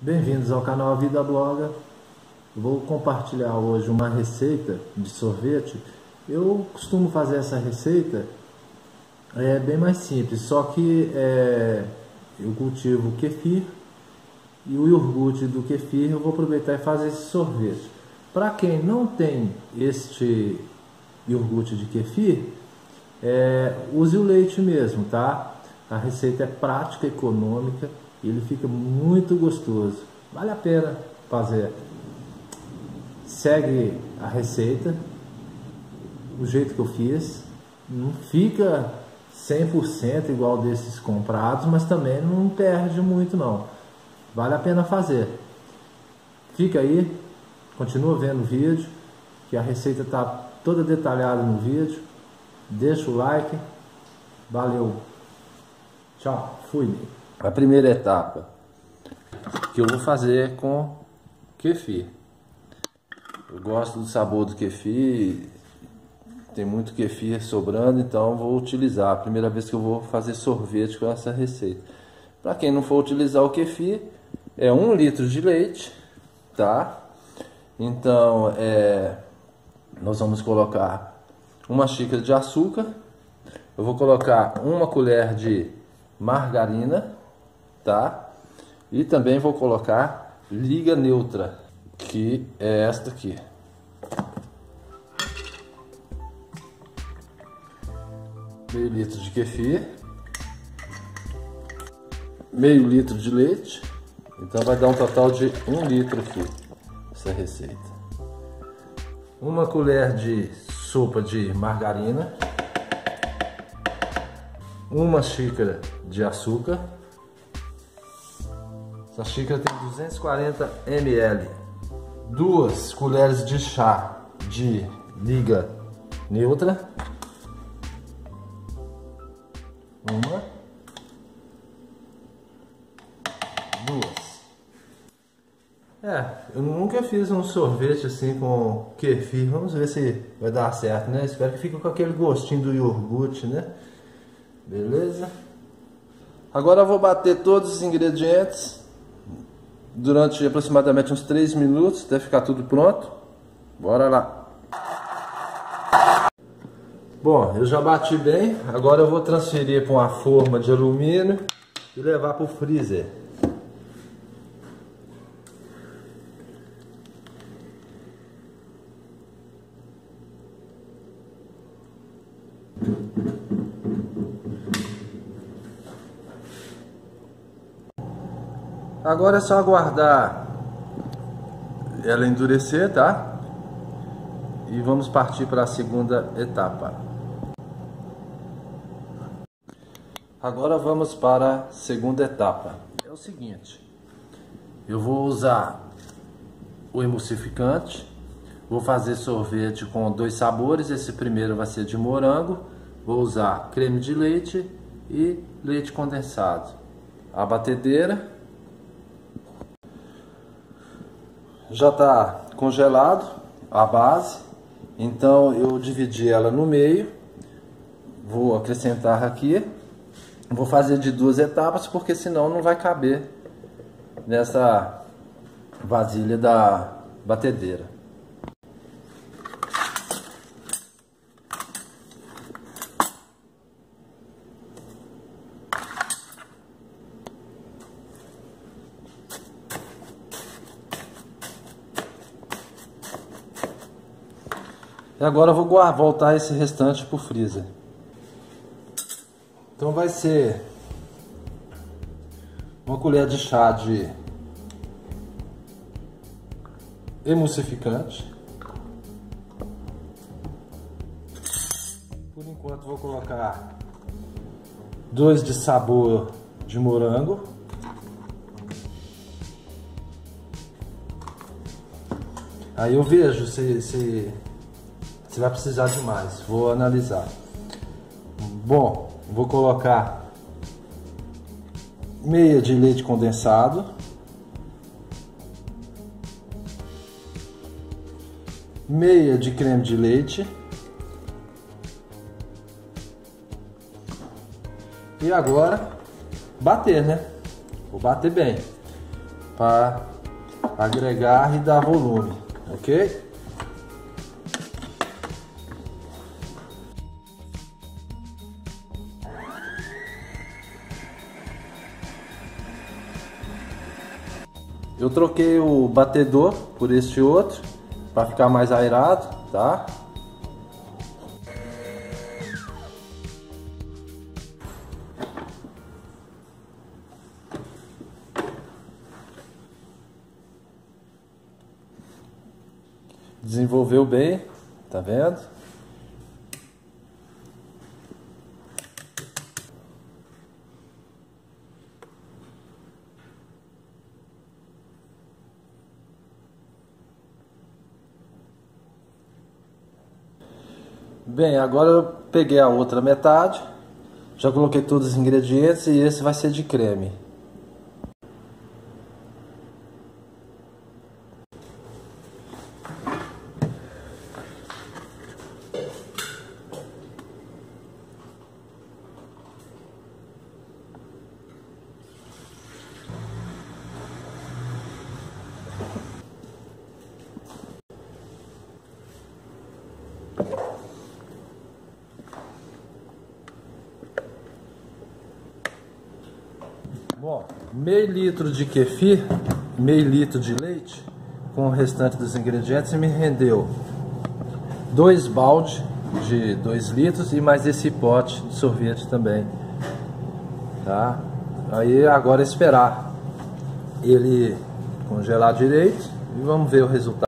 Bem-vindos ao canal Vida Bloga. Vou compartilhar hoje uma receita de sorvete. Eu costumo fazer essa receita é bem mais simples, só que é, eu cultivo kefir e o iogurte do kefir eu vou aproveitar e fazer esse sorvete. Para quem não tem este iogurte de kefir, é, use o leite mesmo, tá? A receita é prática, econômica e ele fica muito gostoso. Vale a pena fazer. Segue a receita, o jeito que eu fiz. Não fica 100% igual desses comprados, mas também não perde muito não. Vale a pena fazer. Fica aí, continua vendo o vídeo, que a receita está toda detalhada no vídeo. Deixa o like. Valeu. Tchau. Fui. A primeira etapa que eu vou fazer com kefir. Eu gosto do sabor do kefir, tem muito kefir sobrando, então vou utilizar. A primeira vez que eu vou fazer sorvete com essa receita. Para quem não for utilizar o kefir, é um litro de leite, tá? Então, é, nós vamos colocar uma xícara de açúcar. Eu vou colocar uma colher de margarina tá? E também vou colocar liga neutra, que é esta aqui. Meio litro de kefir. Meio litro de leite. Então vai dar um total de um litro aqui, essa receita. Uma colher de sopa de margarina. Uma xícara de açúcar essa xícara tem 240 ml. Duas colheres de chá de liga neutra. Uma. Duas. É, eu nunca fiz um sorvete assim com kefir. Vamos ver se vai dar certo, né? Espero que fique com aquele gostinho do iogurte, né? Beleza? Agora eu vou bater todos os ingredientes durante aproximadamente uns 3 minutos até ficar tudo pronto. Bora lá. Bom, eu já bati bem, agora eu vou transferir para uma forma de alumínio e levar para o freezer. Agora é só aguardar ela endurecer, tá? E vamos partir para a segunda etapa. Agora vamos para a segunda etapa. É o seguinte, eu vou usar o emulsificante, vou fazer sorvete com dois sabores, esse primeiro vai ser de morango, vou usar creme de leite e leite condensado. A batedeira já está congelado a base, então eu dividi ela no meio, vou acrescentar aqui, vou fazer de duas etapas porque senão não vai caber nessa vasilha da batedeira. E agora eu vou voltar esse restante para o freezer. Então vai ser uma colher de chá de emulsificante. Por enquanto vou colocar dois de sabor de morango. Aí eu vejo se, se você vai precisar de mais. Vou analisar. Bom, vou colocar meia de leite condensado. Meia de creme de leite. E agora bater, né? Vou bater bem. para agregar e dar volume, ok? Eu troquei o batedor por este outro para ficar mais airado, tá? Desenvolveu bem, tá vendo? Bem, agora eu peguei a outra metade, já coloquei todos os ingredientes e esse vai ser de creme. Bom, meio litro de kefir, meio litro de leite, com o restante dos ingredientes me rendeu dois baldes de 2 litros e mais esse pote de sorvete também, tá? Aí agora esperar ele congelar direito e vamos ver o resultado.